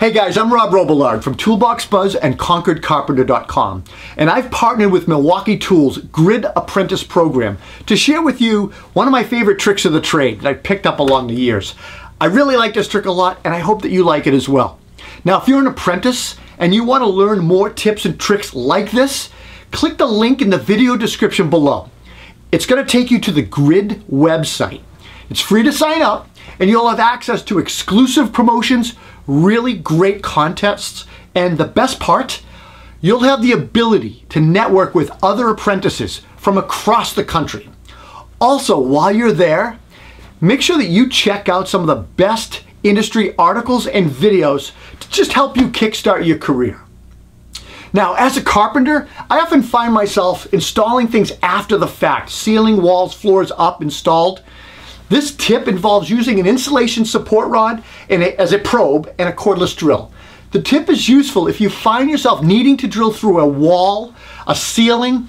Hey guys, I'm Rob Robillard from Toolbox Buzz and ConcordCarpenter.com, and I've partnered with Milwaukee Tools Grid Apprentice Program to share with you one of my favorite tricks of the trade that I've picked up along the years. I really like this trick a lot, and I hope that you like it as well. Now, if you're an apprentice and you want to learn more tips and tricks like this, click the link in the video description below. It's going to take you to the Grid website. It's free to sign up, and you'll have access to exclusive promotions, really great contests, and the best part, you'll have the ability to network with other apprentices from across the country. Also, while you're there, make sure that you check out some of the best industry articles and videos to just help you kickstart your career. Now, as a carpenter, I often find myself installing things after the fact, ceiling, walls, floors up installed, this tip involves using an insulation support rod a, as a probe and a cordless drill. The tip is useful if you find yourself needing to drill through a wall, a ceiling,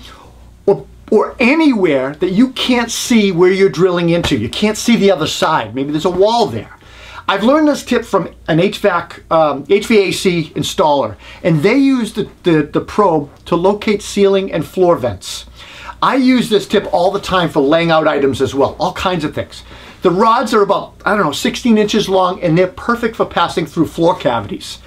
or, or anywhere that you can't see where you're drilling into. You can't see the other side. Maybe there's a wall there. I've learned this tip from an HVAC, um, HVAC installer, and they use the, the, the probe to locate ceiling and floor vents. I use this tip all the time for laying out items as well, all kinds of things. The rods are about, I don't know, 16 inches long and they're perfect for passing through floor cavities.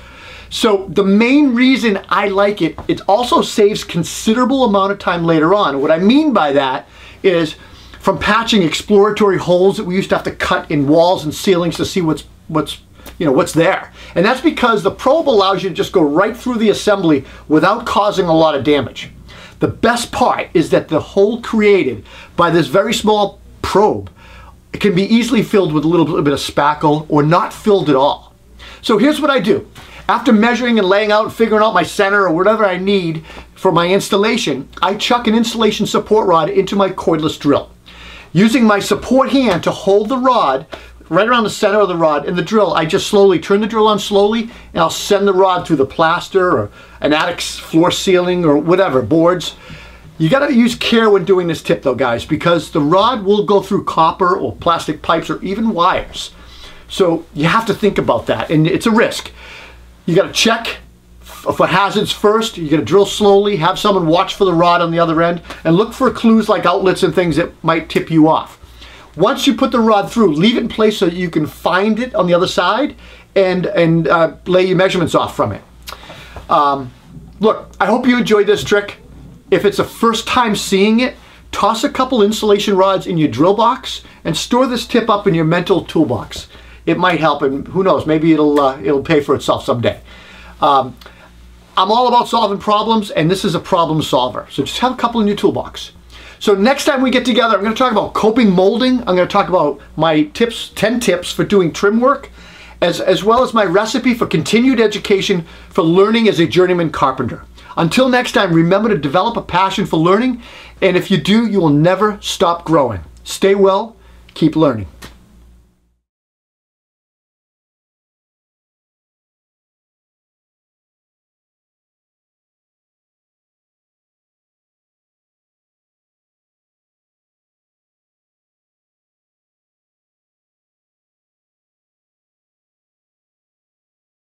So the main reason I like it, it also saves considerable amount of time later on. What I mean by that is from patching exploratory holes that we used to have to cut in walls and ceilings to see what's, what's you know, what's there. And that's because the probe allows you to just go right through the assembly without causing a lot of damage. The best part is that the hole created by this very small probe can be easily filled with a little bit of spackle or not filled at all. So here's what I do. After measuring and laying out and figuring out my center or whatever I need for my installation, I chuck an installation support rod into my cordless drill. Using my support hand to hold the rod right around the center of the rod In the drill, I just slowly turn the drill on slowly and I'll send the rod through the plaster or an attic floor ceiling or whatever, boards. You gotta use care when doing this tip though, guys, because the rod will go through copper or plastic pipes or even wires. So you have to think about that and it's a risk. You gotta check for hazards first. You gotta drill slowly, have someone watch for the rod on the other end and look for clues like outlets and things that might tip you off. Once you put the rod through, leave it in place so you can find it on the other side and, and uh, lay your measurements off from it. Um, look, I hope you enjoyed this trick. If it's a first time seeing it, toss a couple insulation rods in your drill box and store this tip up in your mental toolbox. It might help and who knows, maybe it'll, uh, it'll pay for itself someday. Um, I'm all about solving problems and this is a problem solver. So just have a couple in your toolbox. So next time we get together, I'm going to talk about coping molding. I'm going to talk about my tips, 10 tips for doing trim work, as, as well as my recipe for continued education for learning as a journeyman carpenter. Until next time, remember to develop a passion for learning, and if you do, you will never stop growing. Stay well, keep learning.